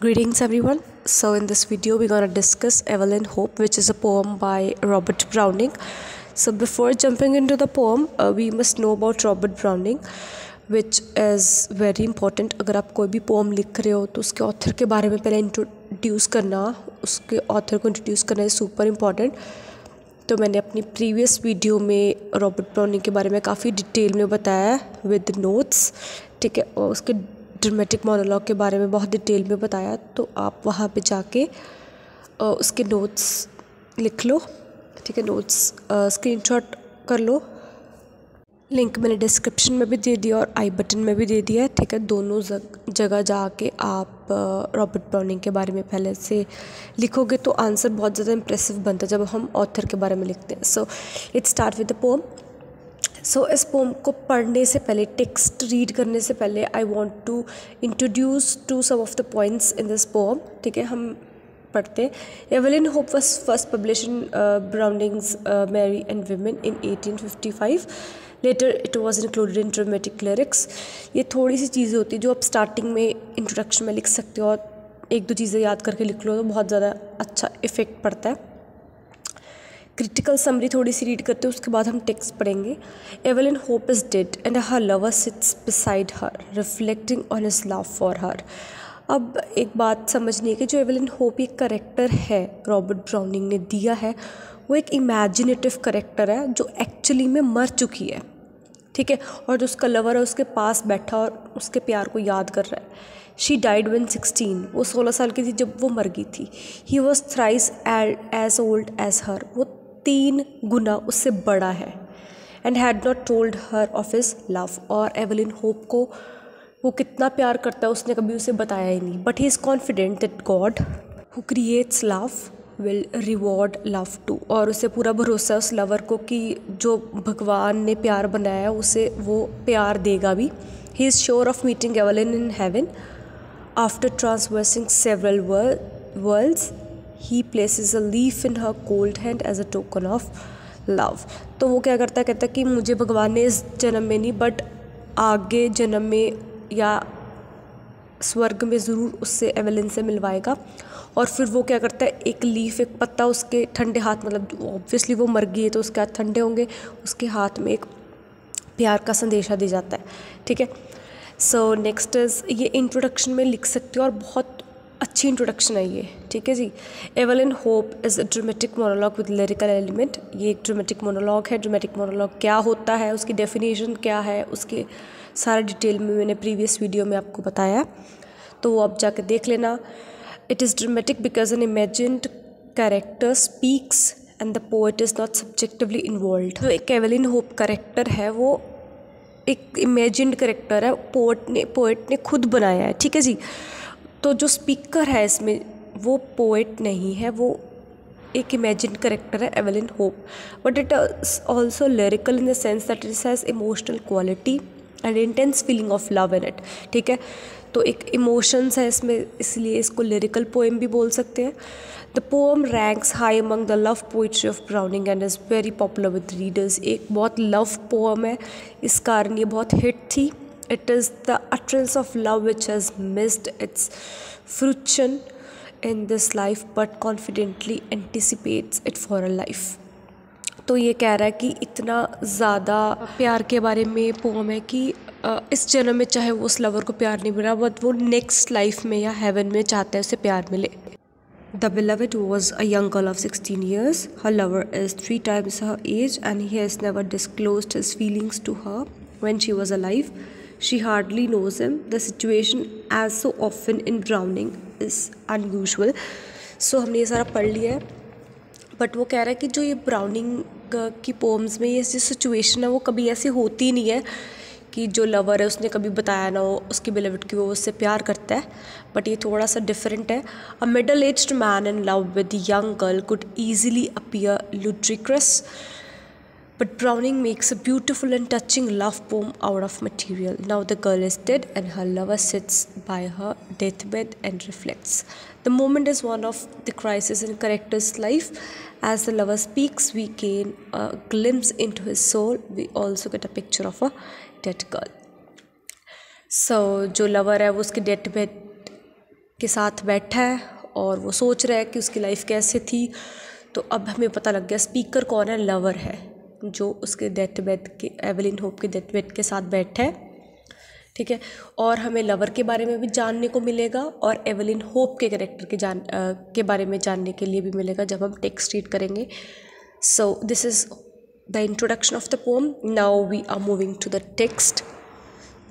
Greetings everyone. So in this video we're going to discuss Evelyn Hope which is a poem by Robert Browning. So before jumping into the poem uh, we must know about Robert Browning which is very important अगर आप कोई भी pome लिख रहे हो तो उसके author के बारे में पहले इंट्रोड्यूस करना उसके ऑथर को इंट्रोड्यूस करना इज़ सुपर इंपॉर्टेंट तो मैंने अपनी प्रीवियस वीडियो में रॉबर्ट ब्राउनिंग के बारे में काफ़ी डिटेल में बताया विद नोट्स ठीक है और उसके ड्रामेटिक मोनोलॉग के बारे में बहुत डिटेल में बताया तो आप वहाँ पे जाके उसके नोट्स लिख लो, ठीक है नोट्स स्क्रीनशॉट कर लो। लिंक मैंने डिस्क्रिप्शन में भी दे दिया और आई बटन में भी दे दिया है, ठीक है। दोनों जगह जाके आप रॉबर्ट ब्राउनिंग के बारे में पहले से लिखोगे तो आंसर बहुत ज़्यादा इंप्रेसिव बनता है जब हम ऑथर के बारे में लिखते हैं। So it start with the poem so इस पोम को पढ़ने से पहले टेक्स्ट रीड करने से पहले I want to introduce to some of the points in this poem ठीक है, हम पढ़ते हैं। Evelyn Hope was first publish in Browning's Mary and women in eighteen fifty five later it was included in dramatic lyrics ये थोड़ी सी चीज़ें होती हैं जो आप स्टार्टिंग में इंट्रोडक्शन में लिख सकते हो और एक दो चीज़ें याद करके लिख लो तो बहुत ज़्यादा अच्छा इफ़ेक्ट पड़ता है। क्रिटिकल समरी थोड़ी सी रीड करते हैं, उसके बाद हम टेक्स्ट पढ़ेंगे। Evelyn Hope is dead and her lover sits beside her reflecting on his love for her अब एक बात समझनी है कि जो एवलिन होप एक करेक्टर है रॉबर्ट ब्राउनिंग ने दिया है, वो एक इमेजिनेटिव करेक्टर है, जो एक्चुअली में मर चुकी है। ठीक है? और जो उसका लवर है, उसके पास बैठा और उसके प्यार को याद कर रहा है। शी डाइड वन सिक्सटीन वो सोलह साल की थी जब वो मर गई थी। He was thrice as old as her वो तीन गुना उससे बड़ा है। And had not told her of his love और एवलिन होप को वो कितना प्यार करता है, उसने कभी उसे बताया ही नहीं। But he is confident that God who creates love will reward love too और उसे पूरा भरोसा है उस लवर को कि जो भगवान ने प्यार बनाया है, उसे वो प्यार देगा भी। He is sure of meeting Evelyn in heaven after traversing several worlds he places a leaf in her cold hand as a token of love तो वो क्या करता है? कहता है कि मुझे भगवान ने इस जन्म में नहीं बट आगे जन्म में या स्वर्ग में ज़रूर उससे एवेलिन से मिलवाएगा। और फिर वो क्या करता है? एक लीफ, एक पत्ता उसके ठंडे हाथ मतलब ऑब्वियसली वो मर गई है तो उसके हाथ ठंडे होंगे। उसके हाथ में एक प्यार का संदेशा दे जाता है। ठीक है? सो नेक्स्ट इज़ ये इंट्रोडक्शन में लिख सकते हो और बहुत अच्छी इंट्रोडक्शन है ये, ठीक है जी? Evelyn Hope is a dramatic monologue with lyrical element ये एक ड्रामेटिक मोनोलॉग है. ड्रामेटिक मोनोलॉग क्या होता है? उसकी डेफिनेशन क्या है? उसके सारा डिटेल में मैंने प्रीवियस वीडियो में आपको बताया। तो वो आप जाकर देख लेना। It is dramatic because an imagined character speaks and the poet is not subjectively involve जो एक एवलिन होप करेक्टर है, वो एक इमेजिड करेक्टर है. पोइट ने पोइट ने खुद बनाया है, ठीक है जी? तो जो स्पीकर है इसमें, वो पोइट नहीं है, वो एक इमेजिन करेक्टर है Evelyn Hope but it also lyrical in the sense that it has emotional quality and intense feeling of love in it ठीक है? तो एक इमोशंस है इसमें, इसलिए इसको लिरिकल पोएम भी बोल सकते हैं. The poem ranks high among the love poetry of Browning and is very popular with readers एक बहुत लव पोएम है. इस कारण ये बहुत हिट थी. it is the utterance of love which has missed its fruition in this life, but confidently anticipates it for a life. तो ये कह रहा है कि इतना ज़्यादा प्यार के बारे में पोम है कि इस जन्म में चाहे वो उस लवर को प्यार नहीं मिला बट वो नेक्स्ट लाइफ में या हेवन में चाहते हैं उसे प्यार मिले। The beloved was a young girl of sixteen years her lover is three times her age and he has never disclose his feelings to her when she was alive She hardly knows him. The situation, as so often in Browning, is unusual. So हमने ये सारा पढ़ लिया है but वो कह रहा है कि जो ये ब्राउनिंग की पोम्स में ये जो सिचुएशन है वो कभी ऐसी होती नहीं है कि जो लवर है उसने कभी बताया ना हो उसकी बिलेविड की वो उससे प्यार करता है बट ये थोड़ा सा डिफरेंट है a middle aged man in love with young girl could easily appear ludicrous But Browning makes a beautiful and touching love poem out of material. Now the girl is dead and her lover sits by her deathbed and reflects. The moment is one of the crisis in character's life. As the lover speaks, we gain a glimpse into his soul. We also get a picture of a dead girl. So जो lover है वो उसके death bed के साथ बैठा है और वो सोच रहा है कि उसकी लाइफ कैसे थी तो अब हमें पता लग गया स्पीकर कौन है लवर है जो उसके डेथ बेड के एवलिन होप के डेथ बेड के साथ बैठा है ठीक है? और हमें लवर के बारे में भी जानने को मिलेगा और एवलिन होप के करेक्टर के जान आ, के बारे में जानने के लिए भी मिलेगा जब हम टेक्स्ट रीड करेंगे। So this is the introduction of the poem now we are moving to the text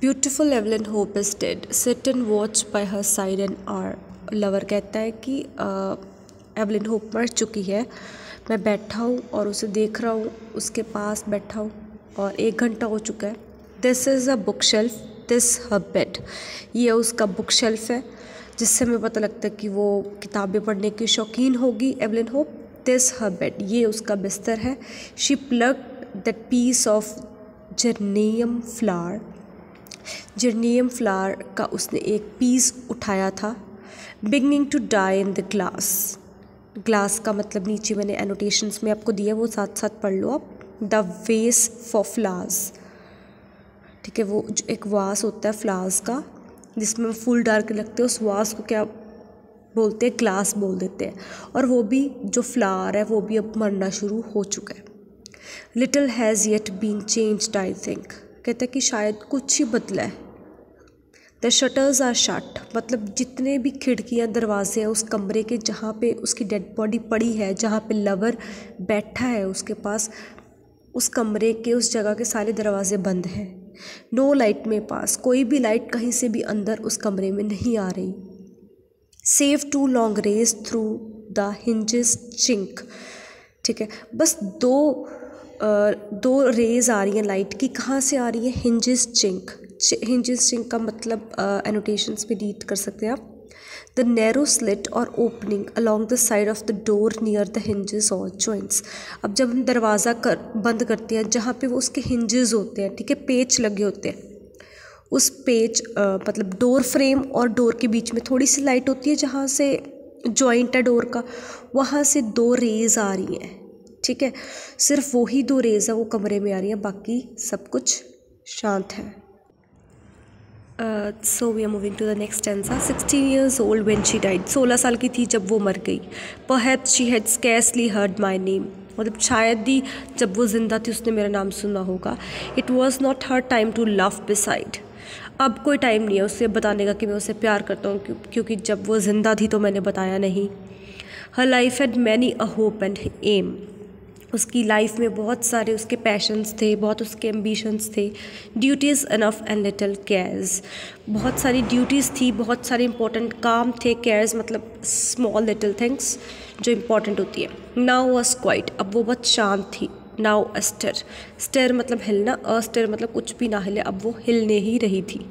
beautiful Evelyn Hope is dead sit and watch by her side and our lover कहता है कि Evelyn hope मर चुकी है। मैं बैठा हूँ और उसे देख रहा हूँ, उसके पास बैठा हूँ और एक घंटा हो चुका है। This is a book shelf this her bed ये उसका बुक शेल्फ है, जिससे हमें पता लगता है कि वो किताबें पढ़ने की शौकीन होगी Evelyn Hope this her bed ये उसका बिस्तर है। She pluck that piece of geranium flower geranium flower का उसने एक पीस उठाया था beginning to die in the glass glass का मतलब नीचे मैंने एनोटेशंस में आपको दिया, वो साथ साथ पढ़ लो आप। द वेस फॉर फ्लावर्स ठीक है, वो जो एक वास होता है फ्लावर्स का, जिसमें फूल डाल के लगते हैं, उस वास को क्या बोलते हैं? ग्लास बोल देते हैं। और वो भी जो फ्लावर है, वो भी अब मरना शुरू हो चुका है। Little has yet been change I think कहते हैं कि शायद कुछ ही बदला है। द शटर्स आर शट मतलब जितने भी खिड़कियाँ दरवाजे हैं उस कमरे के जहाँ पे उसकी डेड बॉडी पड़ी है जहाँ पे लवर बैठा है उसके पास उस कमरे के उस जगह के सारे दरवाजे बंद हैं। नो लाइट में पास। कोई भी लाइट कहीं से भी अंदर उस कमरे में नहीं आ रही। Save two long rays through the hinges chink ठीक है? बस दो आ, दो रेज आ रही हैं लाइट की। कहाँ से आ रही है? हिंजेस चिंक हिंजेस चिंक का मतलब एनोटेशंस पे रीड कर सकते हैं आप। द नैरो स्लिट और opening along the side of the door near the hinges और जॉइंट्स अब जब हम दरवाज़ा कर, बंद करते हैं, जहाँ पे वो उसके हिंजेस होते हैं, ठीक है, पेच लगे होते हैं, उस पेच मतलब डोर फ्रेम और डोर के बीच में थोड़ी सी लाइट होती है, जहाँ से जॉइंट है डोर का, वहाँ से दो रेज आ रही हैं, ठीक है। सिर्फ़ वही दो रेज है, वो कमरे में आ रही हैं, बाकी सब कुछ शांत है। So we are moving to the next stanza sixteen years old when she died सोलह साल की थी जब वो मर गई पर she had scarcely heard my name मतलब शायद ही जब वो ज़िंदा थी उसने मेरा नाम सुना होगा। It was not her time to love beside अब कोई टाइम नहीं है उसे बताने का कि मैं उसे प्यार करता हूँ क्योंकि जब वो ज़िंदा थी तो मैंने बताया नहीं। Her life had many a hope and aim उसकी लाइफ में बहुत सारे उसके पैशंस थे, बहुत उसके एम्बिशंस थे। Duties enough and little cares बहुत सारी ड्यूटीज़ थी, बहुत सारे इंपॉर्टेंट काम थे केयर्स मतलब स्मॉल लिटल थिंग्स जो इंपॉर्टेंट होती है। नाउ वॉज़ क्वाइट अब वो बहुत शांत थी। नाउ अस्टर स्टर मतलब हिलना अस्टर मतलब कुछ भी ना हिले। अब वो हिलने ही रही थी।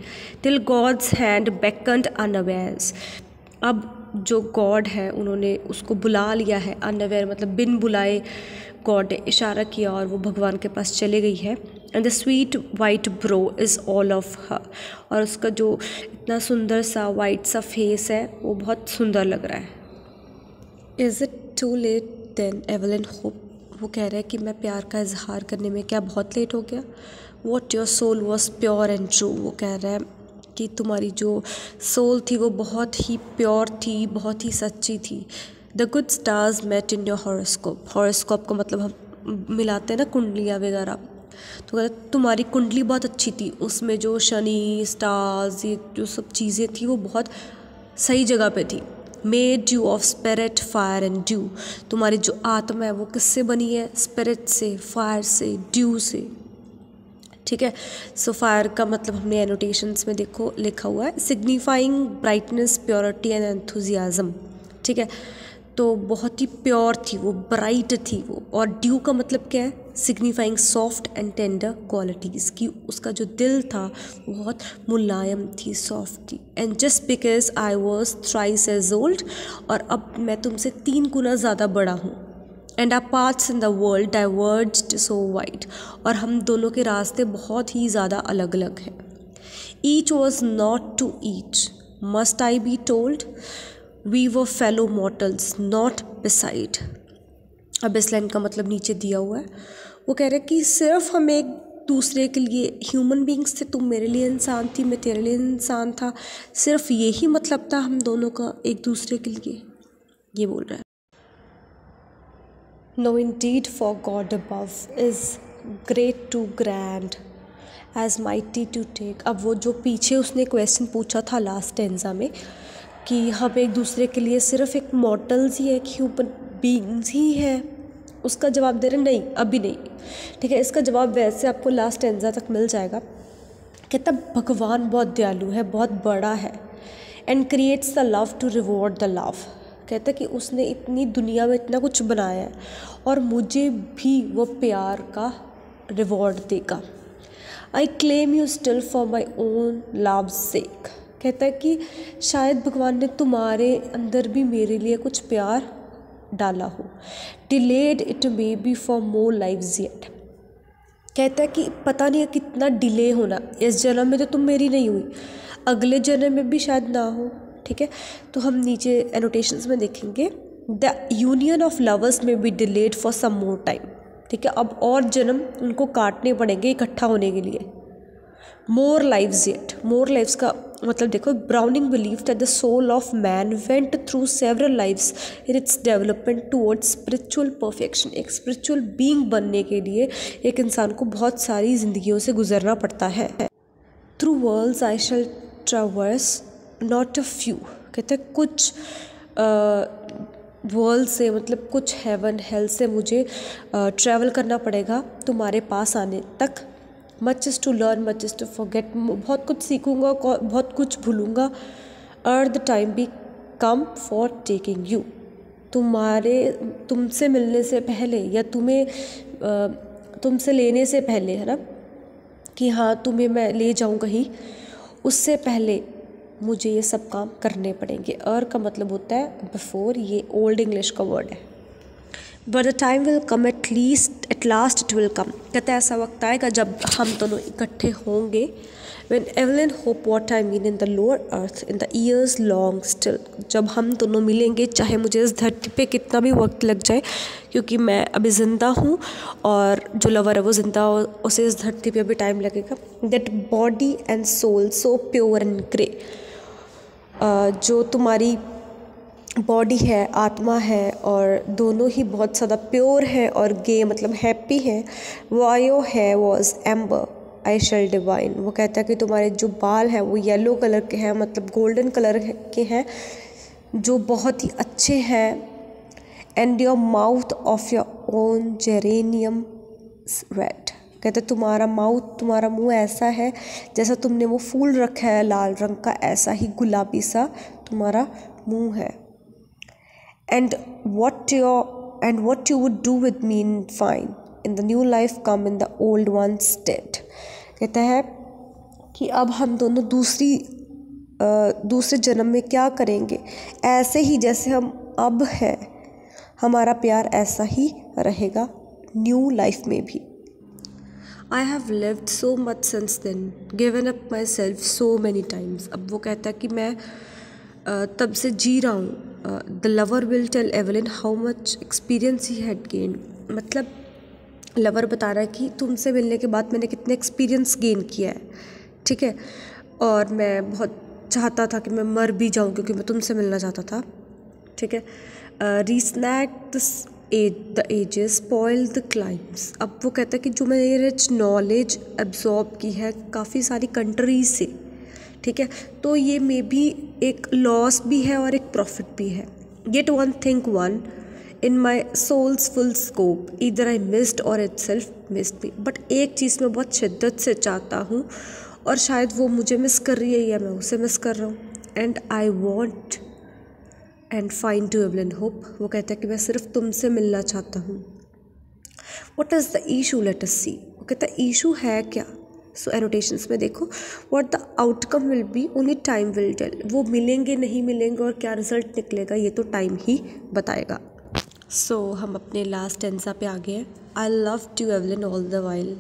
Till God's hand beckoned unawares अब जो गॉड है, उन्होंने उसको बुला लिया है। अनअवेयर मतलब बिन बुलाए गॉड ने इशारा किया और वो भगवान के पास चले गई है। And the sweet white brow is all of her और उसका जो इतना सुंदर सा वाइट सा फेस है, वो बहुत सुंदर लग रहा है। Is it too late then Evelyn Hope वो कह रहा है कि मैं प्यार का इजहार करने में क्या बहुत लेट हो गया? What your soul was pure and true वो कह रहा है कि तुम्हारी जो सोल थी वो बहुत ही प्योर थी, बहुत ही सच्ची थी। The good stars met in your horoscope horoscope का मतलब हम मिलाते हैं ना कुंडलियाँ वगैरह। तो कहते तुम्हारी कुंडली बहुत अच्छी थी। उसमें जो शनि स्टार्स ये जो सब चीज़ें थी, वो बहुत सही जगह पे थी। Made you of spirit fire and dew तुम्हारी जो आत्मा है, वो किससे बनी है? स्पिरिट से फायर से ड्यू से। ठीक है? सो फायर का मतलब हमने एनोटेशंस में देखो, लिखा हुआ है। Signifying brightness purity and enthusiasm ठीक है? तो बहुत ही प्योर थी वो ब्राइट थी वो। और ड्यू का मतलब क्या है? Signifying soft and tender qualities की उसका जो दिल था, बहुत मुलायम थी सॉफ्ट थी। And just because I was thrice as old और अब मैं तुमसे तीन गुना ज़्यादा बड़ा हूँ। And our paths in the world diverge so wide और हम दोनों के रास्ते बहुत ही ज़्यादा अलग अलग हैं। Each was not to each must I be told we were fellow mortals not beside अब इस लाइन का मतलब नीचे दिया हुआ है। वो कह रहे हैं कि सिर्फ़ हम एक दूसरे के लिए ह्यूमन बींग्स थे, तुम मेरे लिए इंसान थी, मैं तेरे लिए इंसान था। सिर्फ़ यही मतलब था हम दोनों का एक दूसरे के लिए। ये बोल रहा है। No indeed for God above is great to grand as mighty to take अब वो जो पीछे उसने क्वेश्चन पूछा था लास्ट टेंजा में कि हम एक दूसरे के लिए सिर्फ़ एक मॉडल्स ही है ह्यूमन बींग्स ही है। उसका जवाब दे रहे नहीं, अभी नहीं। ठीक है, इसका जवाब वैसे आपको लास्ट टेंजा तक मिल जाएगा कहता भगवान बहुत दयालु है, बहुत बड़ा है and creates the love to reward the love कहता कि उसने इतनी दुनिया में इतना कुछ बनाया है और मुझे भी वो प्यार का रिवॉर्ड देगा। I claim you still for my own love sake कहता है कि शायद भगवान ने तुम्हारे अंदर भी मेरे लिए कुछ प्यार डाला हो। Delayed it may be for more life yet कहता है कि पता नहीं है कितना डिले होना। इस जन्म में तो तुम मेरी नहीं हुई। अगले जन्म में भी शायद ना हो, ठीक है? तो हम नीचे एनोटेशंस में देखेंगे। The union of lovers may be delayed for some more time ठीक है? अब और जन्म उनको काटने पड़ेंगे इकट्ठा होने के लिए। More lives yet more lives का मतलब देखो Browning believe that the soul of man went through several lives in its development towards spiritual perfection एक स्पिरिचुअल बींग बनने के लिए एक इंसान को बहुत सारी ज़िंदगियों से गुजरना पड़ता है। Through worlds I shall traverse not a few कहते हैं, कुछ वर्ल्ड से मतलब कुछ हेवन हेल्थ से मुझे ट्रैवल करना पड़ेगा तुम्हारे पास आने तक। Much is to learn much is to forget बहुत कुछ सीखूँगा बहुत कुछ भूलूँगा। और the time be come for taking you तुम्हारे, तुमसे मिलने से पहले या तुम्हें तुमसे लेने से पहले, है ना? कि हाँ तुम्हें मैं ले जाऊँ कहीं। उससे पहले मुझे ये सब काम करने पड़ेंगे। और का मतलब होता है बिफोर ये ओल्ड इंग्लिश का वर्ड है। But the time will come at least at last it will come कहते हैं, ऐसा वक्त आएगा जब हम दोनों इकट्ठे होंगे। When Evelyn Hope what I mean in the lower earth in the years long still जब हम दोनों मिलेंगे, चाहे मुझे इस धरती पे कितना भी वक्त लग जाए, क्योंकि मैं अभी ज़िंदा हूँ और जो लवर है वो ज़िंदा हो, उसे इस धरती पे अभी टाइम लगेगा। That body and soul so pure and grey जो तुम्हारी बॉडी है, आत्मा है और दोनों ही बहुत ज़्यादा प्योर है और गे मतलब हैप्पी है। वायो है was amber I shall divine वो कहता है कि तुम्हारे जो बाल हैं वो येलो कलर के हैं मतलब गोल्डन कलर के हैं, जो बहुत ही अच्छे हैं। And your mouth of your own geranium red कहते तुम्हारा माउथ तुम्हारा मुँह ऐसा है जैसा तुमने वो फूल रखा है, लाल रंग का ऐसा ही गुलाबी सा तुम्हारा मुँह है। And what your, and what you would do with me in fine. In the new life come in the old one's stead कहता है कि अब हम दोनों दूसरी दूसरे जन्म में क्या करेंगे? ऐसे ही जैसे हम अब हैं, हमारा प्यार ऐसा ही रहेगा न्यू लाइफ में भी. I have lived so much since then given up myself so many times अब वो कहता है कि मैं तब से जी रहा हूँ। The lover will tell Evelyn how much experience he had gain मतलब लवर बता रहा है कि तुमसे मिलने के बाद मैंने कितने एक्सपीरियंस गेन किया है। ठीक है? और मैं बहुत चाहता था कि मैं मर भी जाऊँ क्योंकि मैं तुमसे मिलना चाहता था। ठीक है? Ransack the ages spoil the climes अब वो कहता है कि जो मैंने रिच नॉलेज एब्जॉर्ब की है, काफ़ी सारी कंट्रीज़ से। ठीक है? तो ये मे बी एक लॉस भी है और एक प्रॉफिट भी है। Get one think one in my soul's full scope either I missed or itself missed भी बट एक चीज़ मैं बहुत शिद्दत से चाहता हूँ और शायद वो मुझे मिस कर रही है या मैं उसे मिस कर रहा हूँ। And I want and find to Evelyn Hope वो कहता है कि मैं सिर्फ़ तुमसे मिलना चाहता हूँ। What is the issue let see वो कहता है ईशू है क्या? सो एनोटेशंस में देखो what the outcome will be only time will tell वो मिलेंगे नहीं मिलेंगे और क्या रिज़ल्ट निकलेगा ये तो टाइम ही बताएगा. सो so, हम अपने लास्ट टेंसा पे आ गए हैं. I love to Evelyn all the while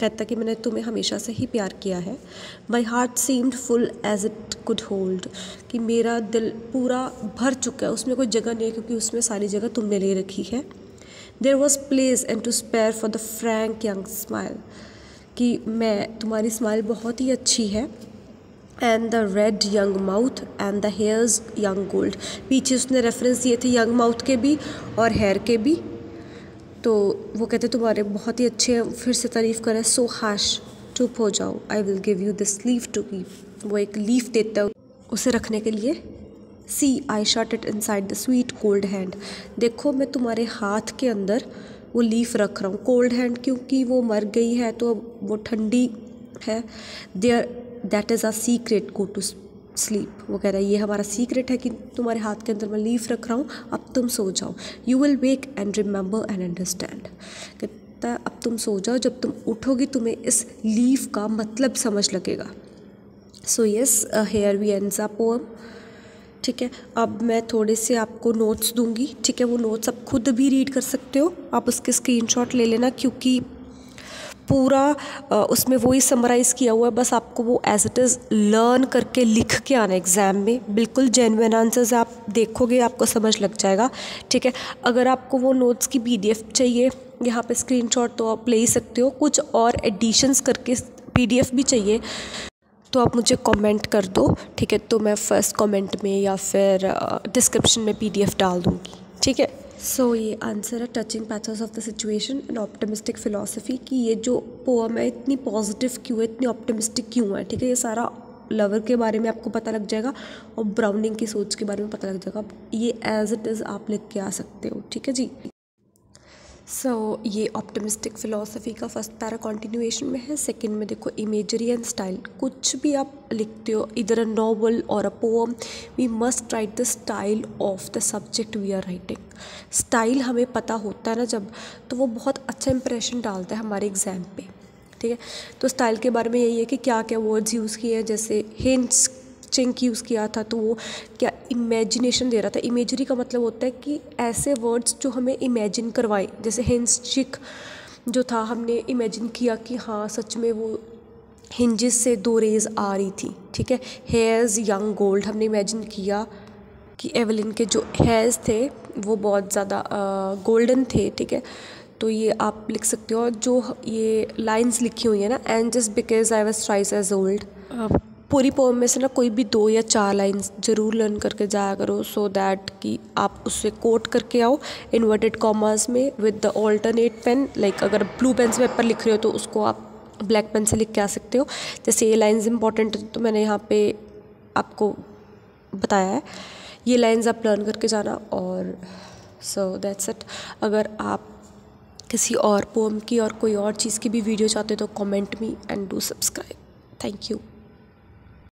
कहता कि मैंने तुम्हें हमेशा से ही प्यार किया है. My heart seemed full as it could hold कि मेरा दिल पूरा भर चुका है. उसमें कोई जगह नहीं है क्योंकि उसमें सारी जगह तुमने ले रखी है. There was place and to spare for the frank young smile कि मैं, तुम्हारी स्माइल बहुत ही अच्छी है। And the red young mouth and the hair's young gold पीछे उसने रेफरेंस दिए थे यंग माउथ के भी और हेयर के भी। तो वो कहते तुम्हारे बहुत ही अच्छे हैं। फिर से तारीफ़ करें सो हाश चुप हो जाओ। I will give you this leaf to keep वो एक लीफ देता है उसे रखने के लिए। See I shut it inside the sweet cold hand देखो, मैं तुम्हारे हाथ के अंदर वो लीफ रख रहा हूँ। कोल्ड हैंड क्योंकि वो मर गई है तो अब वो ठंडी है। There, that is a secret go to sleep वो कह रहा है ये हमारा सीक्रेट है कि तुम्हारे हाथ के अंदर मैं लीफ रख रहा हूँ, अब तुम सो जाओ। You will wake and remember and understand कहता है, अब तुम सो जाओ। जब तुम उठोगे, तुम्हें इस लीफ का मतलब समझ लगेगा। So yes here we end a poem ठीक है? अब मैं थोड़े से आपको नोट्स दूँगी, ठीक है? वो नोट्स आप खुद भी रीड कर सकते हो। आप उसके स्क्रीनशॉट ले लेना क्योंकि पूरा उसमें वही समराइज़ किया हुआ है। बस आपको वो एज इट इज़ लर्न करके लिख के आना एग्ज़ाम में। बिल्कुल जेनविन आंसर्स आप देखोगे, आपको समझ लग जाएगा। ठीक है? अगर आपको वो नोट्स की पीडीएफ चाहिए, यहाँ पे स्क्रीनशॉट तो आप ले ही सकते हो। कुछ और एडिशंस करके पीडीएफ भी चाहिए। तो आप मुझे कमेंट कर दो ठीक है? तो मैं फ़र्स्ट कमेंट में या फिर डिस्क्रिप्शन में पीडीएफ डाल दूँगी ठीक है? सो so, ये आंसर है touching pathos of the situation and optimistic philosophy कि ये जो पोअम है इतनी पॉजिटिव क्यों है इतनी ऑप्टिमिस्टिक क्यों है ठीक है? ये सारा लवर के बारे में आपको पता लग जाएगा और ब्राउनिंग की सोच के बारे में पता लग जाएगा। ये एज इट इज़ आप लिख के आ सकते हो ठीक है जी? सो so, ये ऑप्टिमिस्टिक फ़िलासफ़ी का फ़र्स्ट पैरा कॉन्टिन्यूएशन में है। सेकंड में देखो इमेजरी एंड स्टाइल कुछ भी आप लिखते हो इधर अ नॉवल और a poem we must write the style of the subject we are writing style हमें पता होता है ना जब तो वो बहुत अच्छा इंप्रेशन डालता है हमारे एग्ज़ाम पे। ठीक है? तो स्टाइल के बारे में यही है कि क्या क्या वर्ड्स यूज़ किए हैं जैसे हिंट्स चिंक यूज़ किया था तो वो क्या इमेजिनेशन दे रहा था। इमेजरी का मतलब होता है कि ऐसे वर्ड्स जो हमें इमेजिन करवाए। जैसे हिंस चिक जो था, हमने इमेजिन किया कि हाँ सच में वो हिंजेस से दो रेज आ रही थी, ठीक है? हेयर्स यंग गोल्ड हमने इमेजिन किया कि एवलिन के जो हेयर्स थे, वो बहुत ज़्यादा गोल्डन थे, ठीक है? तो ये आप लिख सकते हो। जो ये लाइंस लिखी हुई है ना and just because I was thrice as old पूरी पोम में से ना कोई भी दो या चार लाइन्स ज़रूर लर्न करके जाया करो सो दैट कि आप उससे कोट करके आओ इन्वर्टेड कॉमर्स में with the alternate pen like अगर ब्लू पेन से पेपर लिख रहे हो तो उसको आप ब्लैक पेन से लिख के आ सकते हो। जैसे ये लाइन्स इंपॉर्टेंट तो मैंने यहाँ पे आपको बताया है। ये लाइन्स आप लर्न करके जाना और सो दैट्स इट अगर आप किसी और पोम की और कोई और चीज़ की भी वीडियो चाहते हो तो comment me and do subscribe thank you